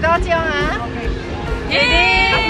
来多点啊！耶！